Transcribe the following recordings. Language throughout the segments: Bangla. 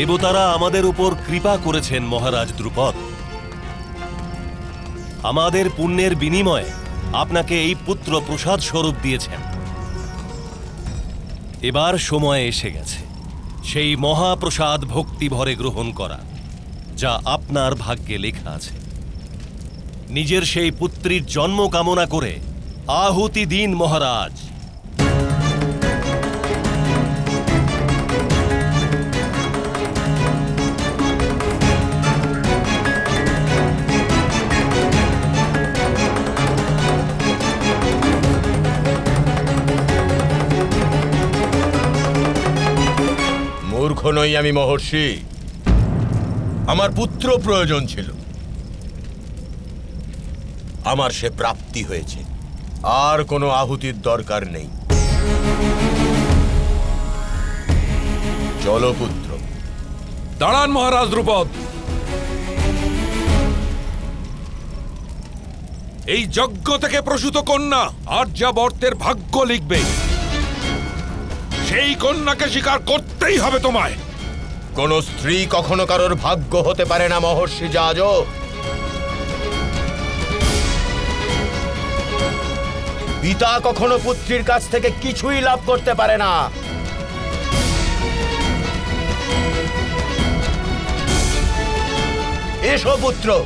দেবতারা আমাদের উপর কৃপা করেছেন, মহারাজ দ্রুপদ। আমাদের পুণ্যের বিনিময়ে আপনাকে এই পুত্র প্রসাদ স্বরূপ দিয়েছেন। এবার সময় এসে গেছে। সেই মহাপ্রসাদ ভক্তি ভরে গ্রহণ করা, যা আপনার ভাগ্যে লেখা আছে। নিজের সেই পুত্রীর জন্ম কামনা করে আহুতি দিন, মহারাজ। নই আমি মহর্ষি। আমার পুত্র প্রয়োজন ছিল। আমার সে প্রাপ্তি হয়েছে। আর কোনো আহুতির দরকার নেই। চলো পুত্র দাঁড়ান মহারাজ দ্রুপদ। এই যজ্ঞ থেকে প্রসূত কন্যা আর্যাবর্তের ভাগ্য লিখবে, সেই কন্যাকে স্বীকার করতেই হবে তোমায়। কোন স্ত্রী কখনো কারোর ভাগ্য হতে পারে না, মহর্ষি জাজ পিতা কখনো পুত্রীর কাছ থেকে কিছুই লাভ করতে পারে না। এসো পুত্র।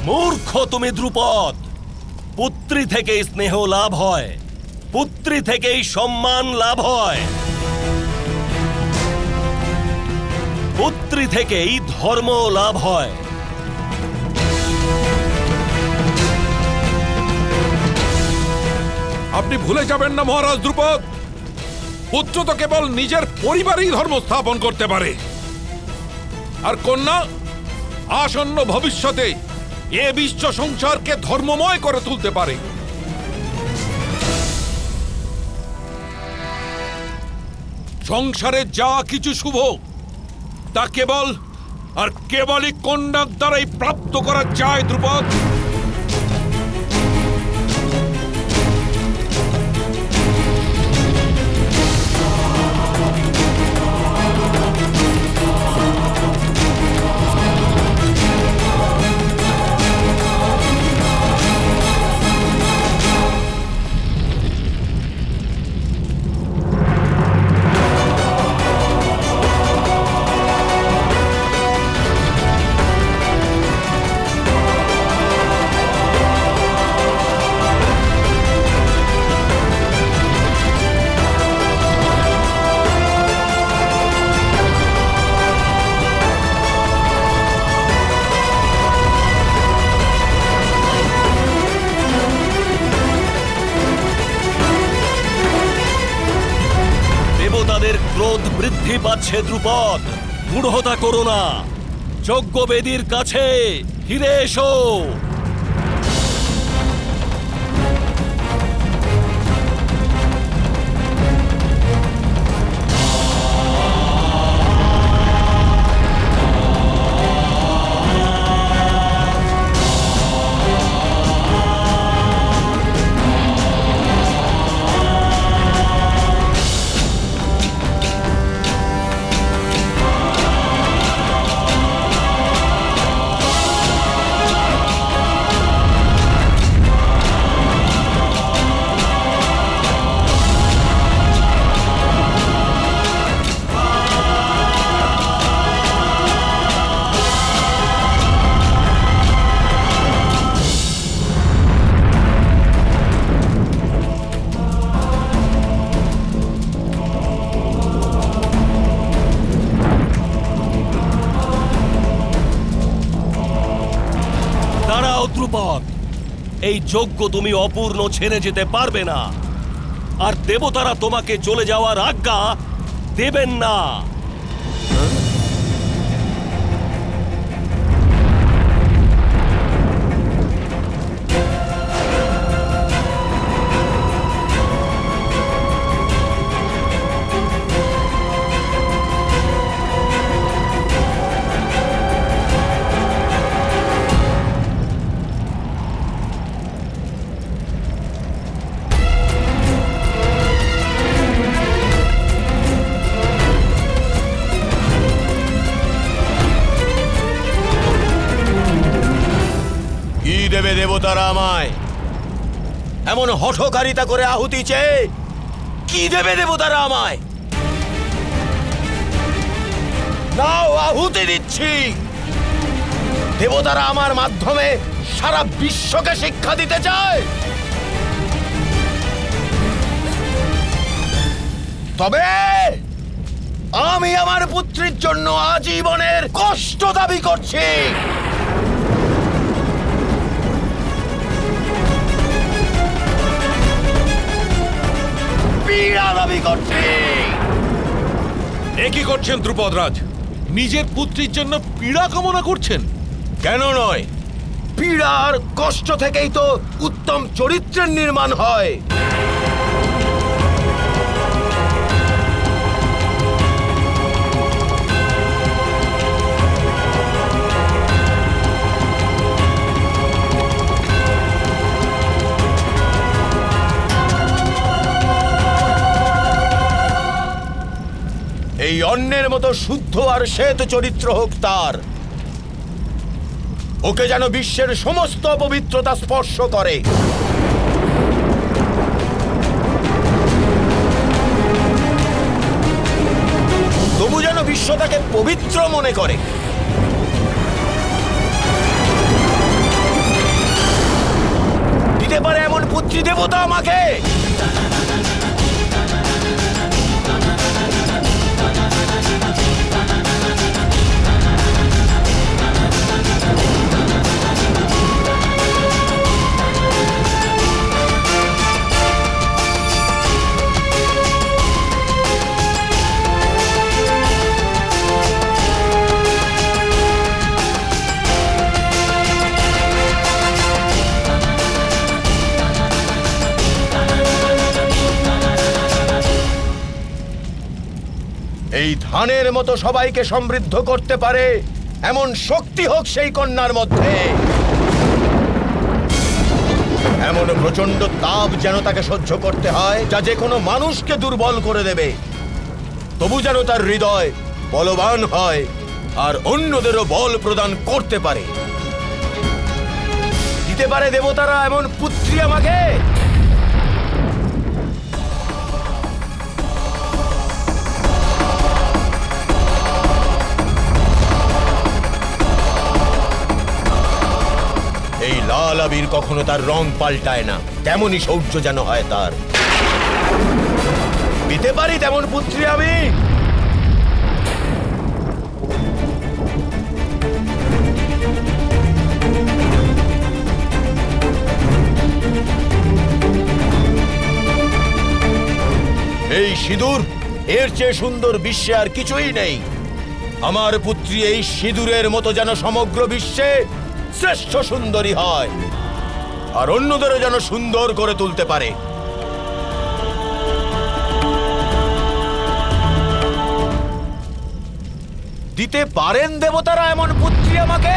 মূর্খ তুমি দ্রুপদ। পুত্রী থেকে স্নেহ লাভ হয়। পুত্রী থেকেই সম্মান লাভ হয়। পুত্রী থেকেই ধর্ম লাভ হয়। আপনি ভুলে যাবেন না মহারাজ দ্রুপদ। পুত্র তো কেবল নিজের পরিবারেই ধর্ম স্থাপন করতে পারে। আর কন্যা, আসন্ন ভবিষ্যতে এ বিশ্ব সংসারকে ধর্মময় করে তুলতে পারে। সংসারে যা কিছু শুভ তা কেবল আর কেবলই কন্যার দ্বারাই প্রাপ্ত করা যায় দ্রুপদ পাচ্ছে দ্রুপদ মূঢ়তা করো না। যজ্ঞবেদীর কাছে ফিরে এসো। দাঁড়াও এই যজ্ঞ তুমি অপূর্ণ ছেড়ে যেতে পারবে না। আর দেবতারা তোমাকে চলে যাওয়ার আজ্ঞা দেবেন না। দেবতারা আমায়। এমন হঠকারিতা করে আহুতি চেয়ে কি দেবে দেবতারা আমায়? নাও, আহুতি দিচ্ছি। দেবতারা আমার মাধ্যমে সারা বিশ্বকে শিক্ষা দিতে চায়। তবে আমি আমার পুত্রের জন্য আজীবনের কষ্ট দাবি করছি। পীড়া দাবি করছি। এ কি করছেন ধ্রুপদরাজ নিজের পুত্রীর জন্য পীড়া কামনা করছেন? কেন নয়? পীড়ার কষ্ট থেকেই তো উত্তম চরিত্রের নির্মাণ হয়। এই অন্যের মতো শুদ্ধ আর শ্বেত চরিত্র হোক তার। ওকে যেন বিশ্বের সমস্ত পবিত্রতা স্পর্শ করে। তবু যেন বিশ্ব তাকে পবিত্র মনে করে। দিতে পারে এমন পুত্রী দেবতা আমাকে। এই ধানের মতো সবাইকে সমৃদ্ধ করতে পারে, এমন শক্তি হোক সেই কন্যার মধ্যে। এমন প্রচণ্ড তাপ যেন তাকে সহ্য করতে হয়, যা যে কোনো মানুষকে দুর্বল করে দেবে। তবু যেন তার হৃদয় বলবান হয়, আর অন্যদেরও বল প্রদান করতে পারে। দিতে পারে দেবতারা এমন পুত্রী আমাকে। আবির কখনো তার রং পাল্টায় না। তেমনই শৌর্য যেন হয় তার। দিতে পারি তেমন পুত্রী আমি। এই সিঁদুর, এর চেয়ে সুন্দর বিশ্বে আর কিছুই নেই। আমার পুত্রী এই সিঁদুরের মতো যেন সমগ্র বিশ্বে শ্রেষ্ঠ সুন্দরী হয়। আর অন্যদেরও যেন সুন্দর করে তুলতে পারে। দিতে পারেন দেবতারা এমন পুত্রী আমাকে?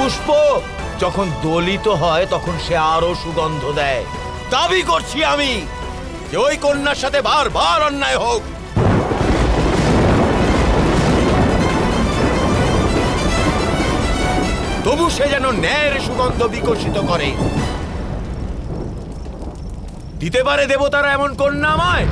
পুষ্প। যখন দলিত হয়, তখন সে আরও সুগন্ধ দেয়। দাবি করছি আমি যে ওই কন্যার সাথে বারবার অন্যায় হোক। তবু সে যেন ন্যায়ের সুগন্ধ বিকশিত করে। দিতে পারে দেবতারা এমন কন্যা আমায়।